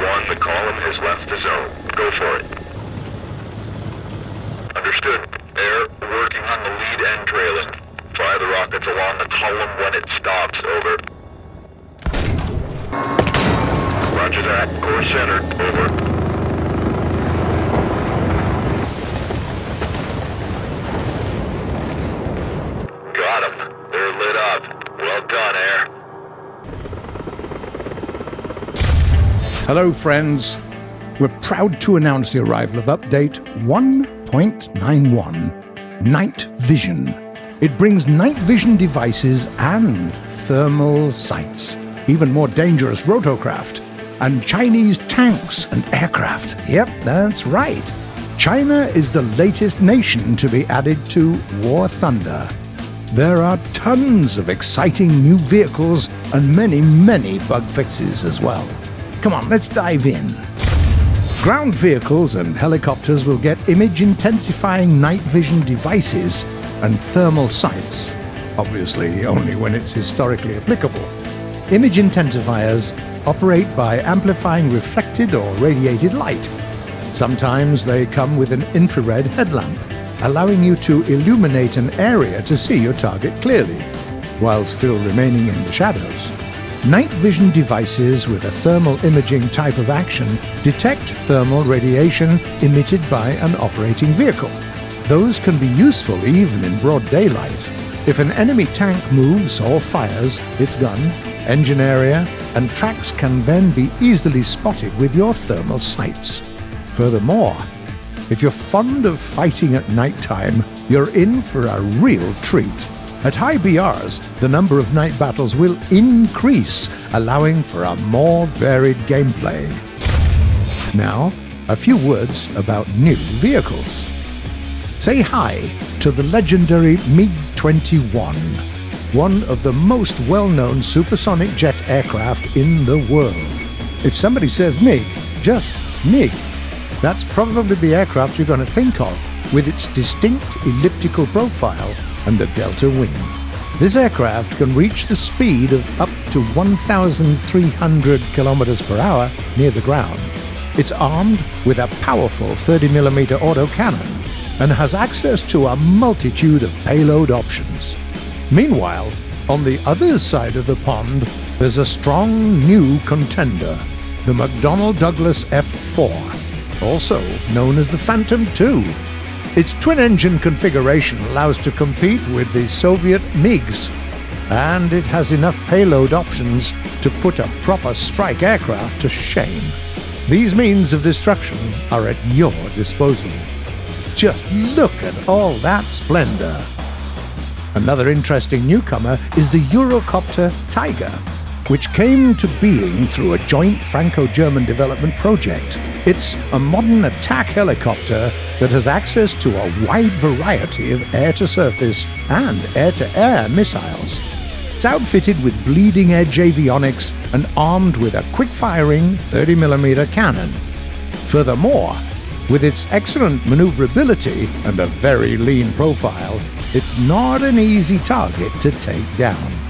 One, the column has left the zone. Go for it. Understood. Air, working on the lead and trailing. Fire the rockets along the column when it stops. Over. Roger that. Course centered. Over. Hello, friends. We're proud to announce the arrival of update 1.91 Night Vision. It brings night vision devices and thermal sights, even more dangerous rotorcraft, and Chinese tanks and aircraft. Yep, that's right. China is the latest nation to be added to War Thunder. There are tons of exciting new vehicles and many, many bug fixes as well. Come on, let's dive in. Ground vehicles and helicopters will get image intensifying night vision devices and thermal sights, obviously only when it's historically applicable. Image intensifiers operate by amplifying reflected or radiated light. Sometimes they come with an infrared headlamp, allowing you to illuminate an area to see your target clearly, while still remaining in the shadows. Night vision devices with a thermal imaging type of action detect thermal radiation emitted by an operating vehicle. Those can be useful even in broad daylight. If an enemy tank moves or fires, its gun, engine area, and tracks can then be easily spotted with your thermal sights. Furthermore, if you're fond of fighting at night time, you're in for a real treat. At high BRs, the number of night battles will increase, allowing for a more varied gameplay. Now, a few words about new vehicles. Say hi to the legendary MiG 21, one of the most well known supersonic jet aircraft in the world. If somebody says MiG, just MiG. That's probably the aircraft you're going to think of, with its distinct elliptical profile and the delta wing. This aircraft can reach the speed of up to 1,300 kilometers per hour near the ground. It's armed with a powerful 30mm autocannon and has access to a multitude of payload options. Meanwhile, on the other side of the pond, there's a strong new contender, the McDonnell Douglas F4, also known as the Phantom II. Its twin engine configuration allows to compete with the Soviet MiGs, and it has enough payload options to put a proper strike aircraft to shame. These means of destruction are at your disposal. Just look at all that splendor. Another interesting newcomer is the Eurocopter Tiger, which came to being through a joint Franco German development project. It's a modern attack helicopter that has access to a wide variety of air to surface and air to air missiles. It's outfitted with bleeding edge avionics and armed with a quick firing 30mm cannon. Furthermore, with its excellent maneuverability and a very lean profile, it's not an easy target to take down.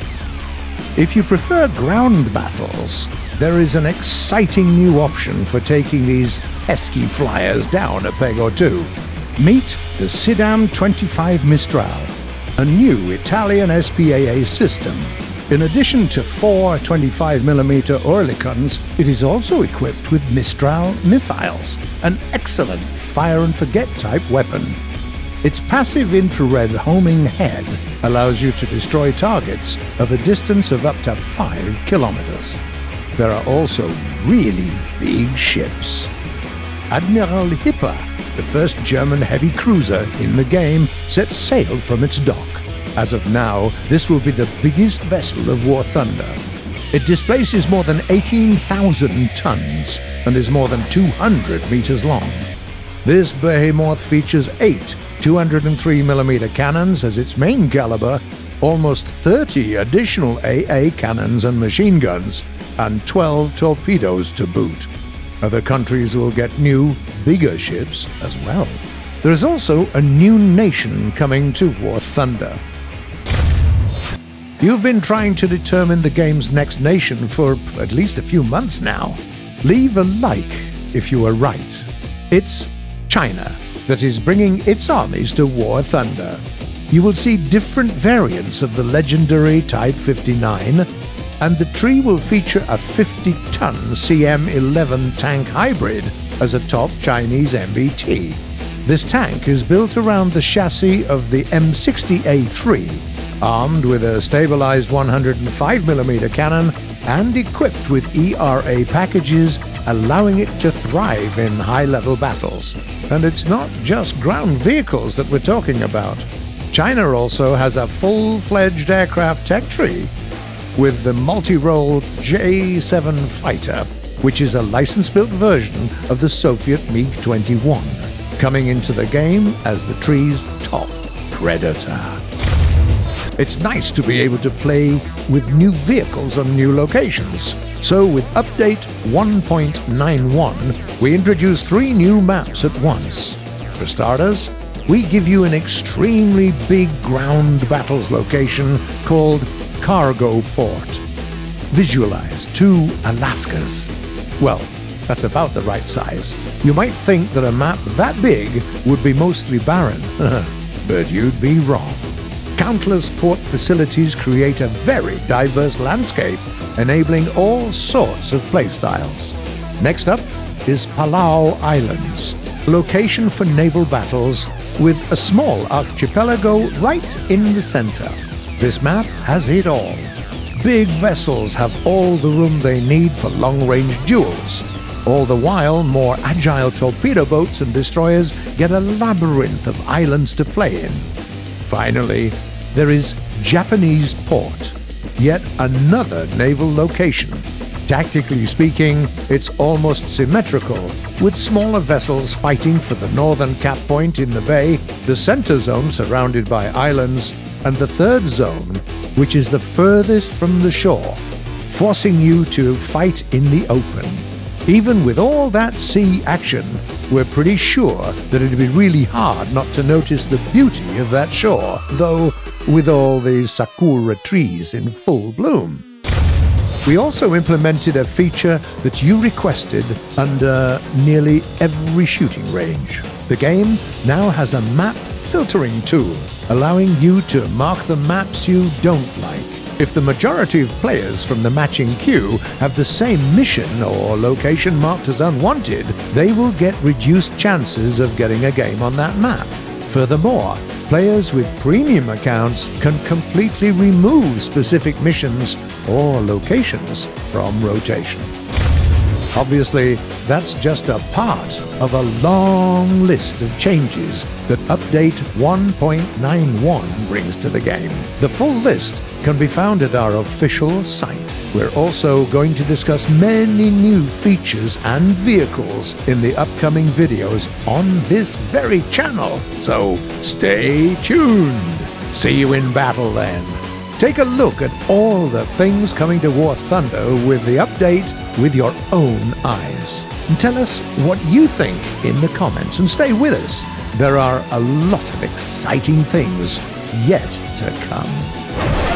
If you prefer ground battles, there is an exciting new option for taking these pesky flyers down a peg or two. Meet the SIDAM 25 Mistral, a new Italian SPAA system. In addition to four 25mm Oerlikons, it is also equipped with Mistral missiles, an excellent fire and forget type weapon. Its passive infrared homing head allows you to destroy targets of a distance of up to 5 kilometers. There are also really big ships. Admiral Hipper, the first German heavy cruiser in the game, sets sail from its dock. As of now, this will be the biggest vessel of War Thunder. It displaces more than 18,000 tons and is more than 200 meters long. This behemoth features eight 203mm cannons as its main caliber, almost 30 additional AA cannons and machine guns, and 12 torpedoes to boot. Other countries will get new, bigger ships as well. There is also a new nation coming to War Thunder. You've been trying to determine the game's next nation for at least a few months now. Leave a like if you are right. It's China that is bringing its armies to War Thunder. You will see different variants of the legendary Type 59, and the tree will feature a 50 ton CM 11 tank hybrid as a top Chinese MBT. This tank is built around the chassis of the M60A3, armed with a stabilized 105mm cannon and equipped with ERA packages, allowing it to thrive in high level battles. And it's not just ground vehicles that we're talking about. China also has a full fledged aircraft tech tree with the multi role J 7 fighter, which is a license built version of the Soviet MiG 21, coming into the game as the tree's top predator. It's nice to be able to play with new vehicles on new locations. So, with update 1.91, we introduce three new maps at once. For starters, we give you an extremely big ground battles location called Cargo Port. Visualize two Alaskas. Well, that's about the right size. You might think that a map that big would be mostly barren, but you'd be wrong countless port facilities create a very diverse landscape, enabling all sorts of playstyles. Next up is Palau Islands, location for naval battles with a small archipelago right in the center. This map has it all. Big vessels have all the room they need for long-range duels. All the while, more agile torpedo boats and destroyers get a labyrinth of islands to play in. Finally, there is Japanese Port, yet another naval location. Tactically speaking, it's almost symmetrical, with smaller vessels fighting for the northern cap point in the bay, the center zone surrounded by islands, and the third zone, which is the furthest from the shore, forcing you to fight in the open. Even with all that sea action, we're pretty sure that it'd be really hard not to notice the beauty of that shore, though with all these sakura trees in full bloom. We also implemented a feature that you requested under nearly every shooting range. The game now has a map filtering tool, allowing you to mark the maps you don't like. If the majority of players from the matching queue have the same mission or location marked as unwanted, they will get reduced chances of getting a game on that map. Furthermore, players with premium accounts can completely remove specific missions or locations from rotation. Obviously, that's just a part of a long list of changes that Update 1.91 brings to the game. The full list can be found at our official site. We're also going to discuss many new features and vehicles in the upcoming videos on this very channel, so stay tuned. See you in battle then. Take a look at all the things coming to War Thunder with the update with your own eyes. And tell us what you think in the comments and stay with us. There are a lot of exciting things yet to come.